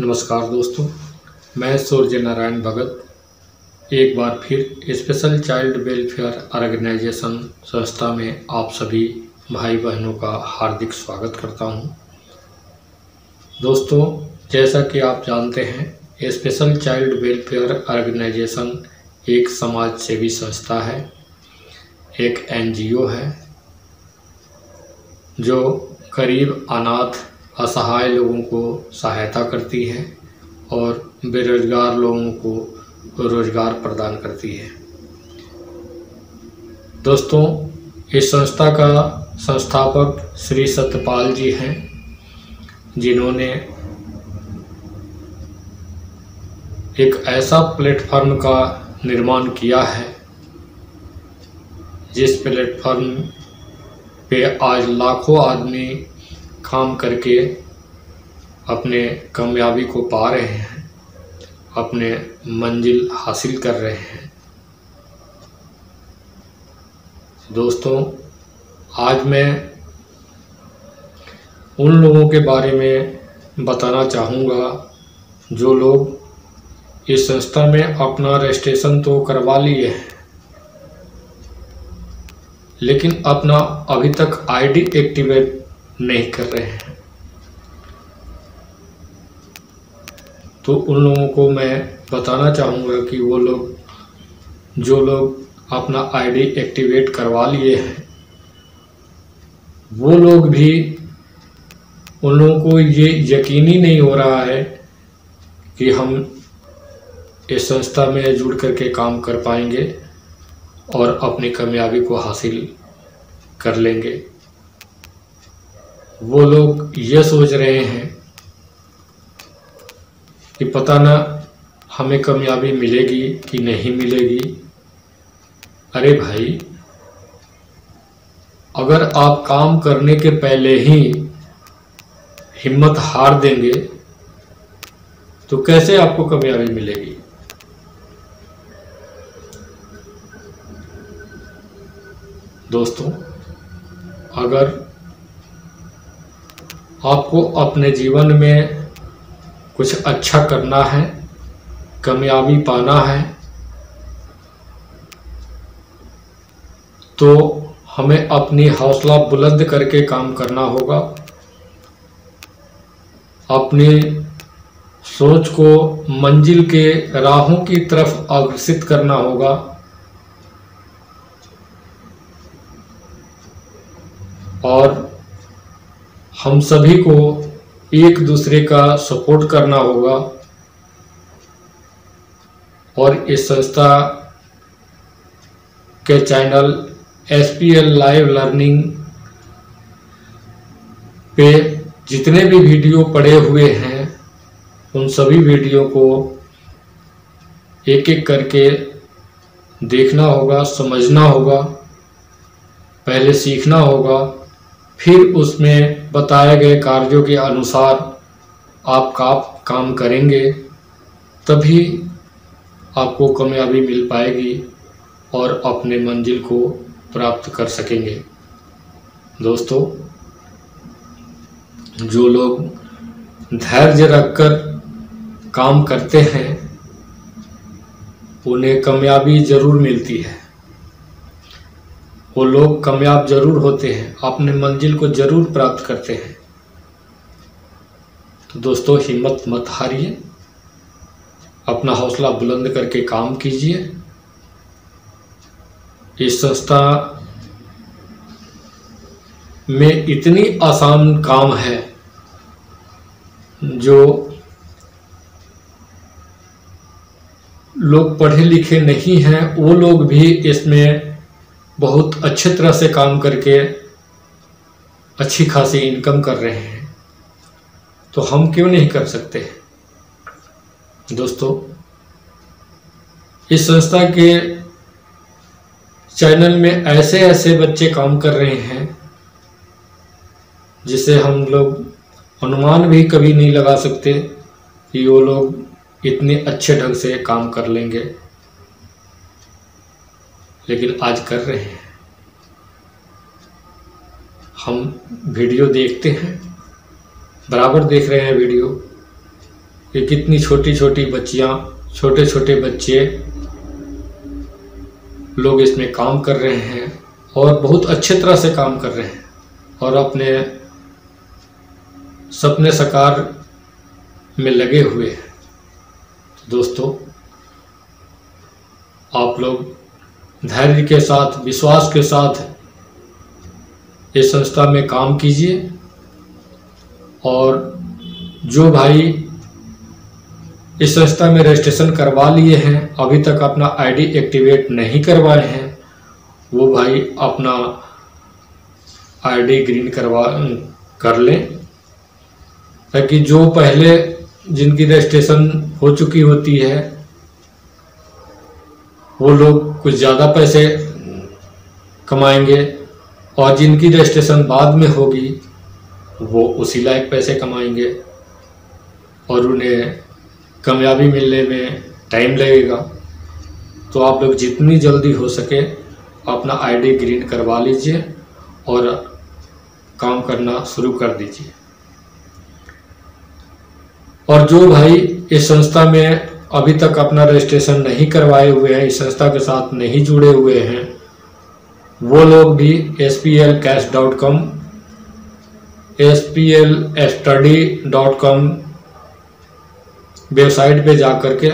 नमस्कार दोस्तों, मैं सूर्य नारायण भगत एक बार फिर स्पेशल चाइल्ड वेलफेयर ऑर्गेनाइजेशन संस्था में आप सभी भाई बहनों का हार्दिक स्वागत करता हूँ। दोस्तों, जैसा कि आप जानते हैं स्पेशल चाइल्ड वेलफेयर ऑर्गेनाइजेशन एक समाज सेवी संस्था है, एक एनजीओ है, जो करीब अनाथ असहाय लोगों को सहायता करती है और बेरोजगार लोगों को रोज़गार प्रदान करती है। दोस्तों, इस संस्था का संस्थापक श्री सत्यपाल जी हैं, जिन्होंने एक ऐसा प्लेटफॉर्म का निर्माण किया है, जिस प्लेटफॉर्म पे आज लाखों आदमी काम करके अपने कामयाबी को पा रहे हैं, अपने मंजिल हासिल कर रहे हैं। दोस्तों, आज मैं उन लोगों के बारे में बताना चाहूँगा जो लोग इस संस्था में अपना रजिस्ट्रेशन तो करवा लिए हैं, लेकिन अपना अभी तक आईडी एक्टिवेट नहीं कर रहे हैं। तो उन लोगों को मैं बताना चाहूँगा कि वो लोग, जो लोग अपना आईडी एक्टिवेट करवा लिए हैं, वो लोग भी उन लोगों को ये यकीनी नहीं हो रहा है कि हम इस संस्था में जुड़ करके काम कर पाएँगे और अपनी कामयाबी को हासिल कर लेंगे। वो लोग ये सोच रहे हैं कि पता ना हमें कामयाबी मिलेगी कि नहीं मिलेगी। अरे भाई, अगर आप काम करने के पहले ही हिम्मत हार देंगे तो कैसे आपको कामयाबी मिलेगी? दोस्तों, अगर आपको अपने जीवन में कुछ अच्छा करना है, कामयाबी पाना है तो हमें अपनी हौसला बुलंद करके काम करना होगा। अपनी सोच को मंजिल के राहों की तरफ़ अग्रसित करना होगा। और हम सभी को एक दूसरे का सपोर्ट करना होगा और इस संस्था के channel S P L live learning पे जितने भी वीडियो पड़े हुए हैं, उन सभी वीडियो को एक एक करके देखना होगा, समझना होगा, पहले सीखना होगा फिर उसमें बताए गए कार्यों के अनुसार आप का काम करेंगे, तभी आपको कामयाबी मिल पाएगी और अपने मंजिल को प्राप्त कर सकेंगे। दोस्तों, जो लोग धैर्य रखकर काम करते हैं, उन्हें कामयाबी ज़रूर मिलती है। वो लोग कामयाब ज़रूर होते हैं, अपने मंजिल को ज़रूर प्राप्त करते हैं। तो दोस्तों, हिम्मत मत हारिए। अपना हौसला बुलंद करके काम कीजिए। इस संस्था में इतनी आसान काम है जो लोग पढ़े लिखे नहीं हैं, वो लोग भी इसमें बहुत अच्छे तरह से काम करके अच्छी खासी इनकम कर रहे हैं। तो हम क्यों नहीं कर सकते? दोस्तों, इस संस्था के चैनल में ऐसे ऐसे बच्चे काम कर रहे हैं, जिसे हम लोग अनुमान भी कभी नहीं लगा सकते कि वो लोग इतने अच्छे ढंग से काम कर लेंगे। लेकिन आज कर रहे हैं। हम वीडियो देखते हैं, बराबर देख रहे हैं वीडियो। कि कितनी छोटी छोटी बच्चियाँ छोटे छोटे बच्चे लोग इसमें काम कर रहे हैं और बहुत अच्छे तरह से काम कर रहे हैं और अपने सपने साकार में लगे हुए हैं। दोस्तों, आप लोग धैर्य के साथ, विश्वास के साथ इस संस्था में काम कीजिए। और जो भाई इस संस्था में रजिस्ट्रेशन करवा लिए हैं, अभी तक अपना आईडी एक्टिवेट नहीं करवाए हैं, वो भाई अपना आईडी ग्रीन करवा, कर लें। ताकि जो पहले जिनकी रजिस्ट्रेशन हो चुकी होती है वो लोग कुछ ज़्यादा पैसे कमाएँगे और जिनकी रजिस्ट्रेशन बाद में होगी, वो उसी लायक पैसे कमाएँगे और उन्हें कामयाबी मिलने में टाइम लगेगा। तो आप लोग जितनी जल्दी हो सके अपना आईडी ग्रीन करवा लीजिए और काम करना शुरू कर दीजिए। और जो भाई इस संस्था में अभी तक अपना रजिस्ट्रेशन नहीं करवाए हुए हैं, इस संस्था के साथ नहीं जुड़े हुए हैं। वो लोग भी S P L cash dot com S P L study dot com website पे जा कर के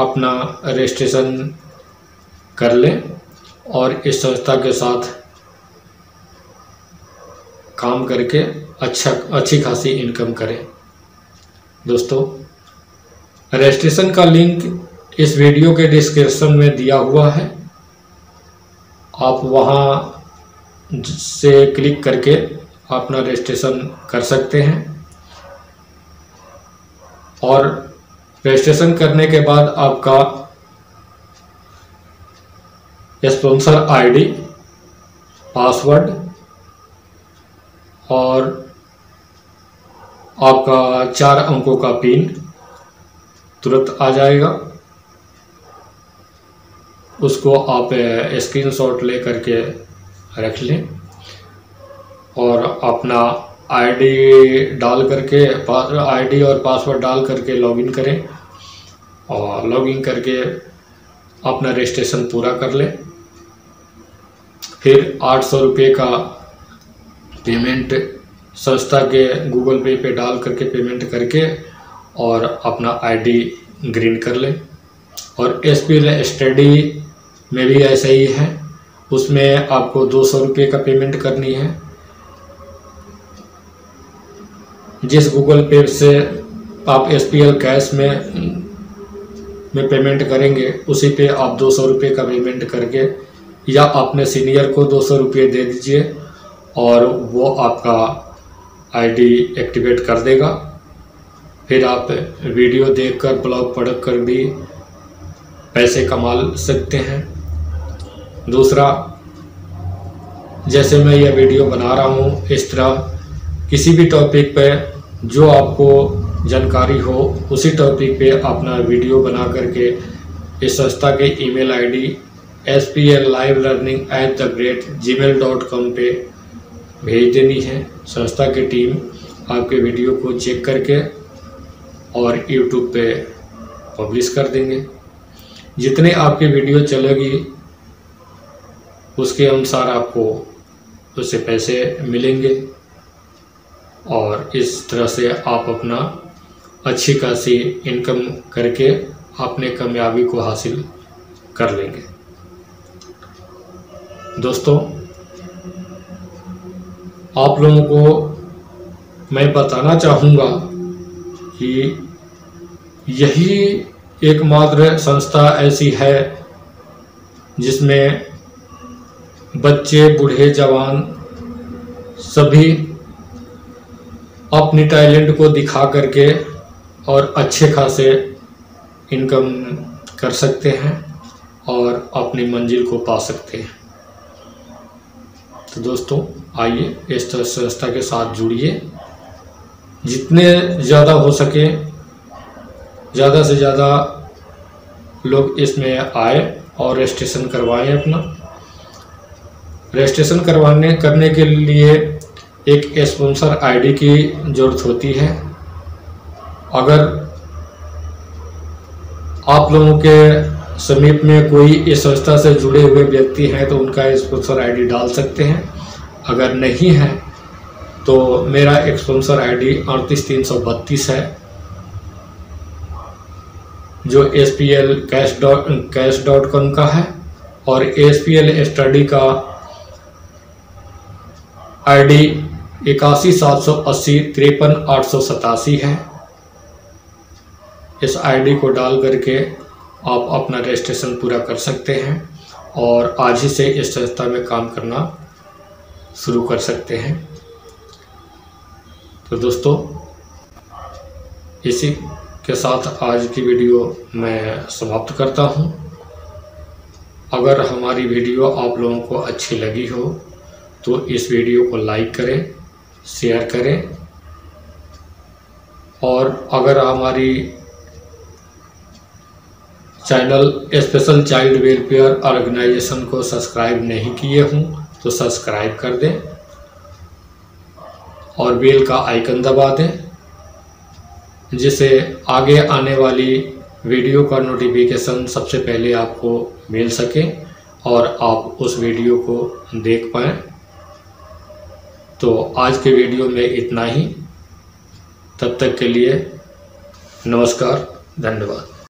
अपना रजिस्ट्रेशन कर लें और इस संस्था के साथ काम करके अच्छा अच्छी खासी इनकम करें। दोस्तों रजिस्ट्रेशन का लिंक इस वीडियो के डिस्क्रिप्शन में दिया हुआ है। आप वहाँ से क्लिक करके अपना रजिस्ट्रेशन कर सकते हैं। और रजिस्ट्रेशन करने के बाद आपका स्पॉन्सर आईडी पासवर्ड और आपका चार अंकों का पिन तुरंत आ जाएगा। उसको आप स्क्रीनशॉट ले करके रख लें और अपना आईडी डाल करके आईडी और पासवर्ड डाल करके लॉगिन करें और लॉगिन करके अपना रजिस्ट्रेशन पूरा कर लें। फिर आठ सौ रुपये का पेमेंट संस्था के गूगल पे पे डाल करके पेमेंट करके और अपना आईडी ग्रीन कर लें। और एस पी स्टडी में भी ऐसा ही है। उसमें आपको दो सौ रुपये का पेमेंट करनी है। जिस गूगल पे से आप एस पी एल कैश में में पेमेंट करेंगे, उसी पे आप दो सौ रुपये का पेमेंट करके या अपने सीनियर को दो सौ रुपये दे दीजिए और वो आपका आईडी एक्टिवेट कर देगा। फिर आप वीडियो देखकर, ब्लॉग पढ़ कर भी पैसे कमा सकते हैं। दूसरा, जैसे मैं यह वीडियो बना रहा हूँ, इस तरह किसी भी टॉपिक पे जो आपको जानकारी हो, उसी टॉपिक पे अपना वीडियो बना करके इस संस्था के email ID S P L live learning at the great Gmail dot com पर भेज देनी है। संस्था की टीम आपके वीडियो को चेक करके और यूट्यूब पे पब्लिश कर देंगे। जितने आपकी वीडियो चलेगी, उसके अनुसार आपको उससे पैसे मिलेंगे और इस तरह से आप अपना अच्छी खासी इनकम करके अपने कामयाबी को हासिल कर लेंगे। दोस्तों, आप लोगों को मैं बताना चाहूँगा कि यही एकमात्र संस्था ऐसी है जिसमें बच्चे, बूढ़े, जवान सभी अपनी टैलेंट को दिखा करके और अच्छे खासे इनकम कर सकते हैं और अपनी मंजिल को पा सकते हैं। तो दोस्तों, आइए इस संस्था के साथ जुड़िए। जितने ज़्यादा हो सके, ज़्यादा से ज़्यादा लोग इसमें आए और रजिस्ट्रेशन करवाएँ अपना। रजिस्ट्रेशन करवाने, करने के लिए एक स्पॉन्सर आईडी की ज़रूरत होती है। अगर आप लोगों के समीप में कोई इस संस्था से जुड़े हुए व्यक्ति हैं तो उनका स्पॉन्सर आईडी डाल सकते हैं। अगर नहीं है तो मेरा एक स्पॉन्सर आईडी अड़तीस तीन सौ बत्तीस है, जो S P L cash dot cash dot com का है, और एस पी एल स्टडी का आईडी इक्यासी सात सौ अस्सी तिरपन आठ सौ सतासी है। इस आईडी को डाल करके आप अपना रजिस्ट्रेशन पूरा कर सकते हैं और आज ही से इस संस्था में काम करना शुरू कर सकते हैं। तो दोस्तों, इसी के साथ आज की वीडियो मैं समाप्त करता हूँ। अगर हमारी वीडियो आप लोगों को अच्छी लगी हो तो इस वीडियो को लाइक करें, शेयर करें। और अगर हमारी channel special child welfare organisation को सब्सक्राइब नहीं किए हों तो सब्सक्राइब कर दें। और बेल का आइकन दबा दें, जिससे आगे आने वाली वीडियो का नोटिफिकेशन सबसे पहले आपको मिल सके और आप उस वीडियो को देख पाएँ। तो आज के वीडियो में इतना ही। तब तक के लिए नमस्कार, धन्यवाद।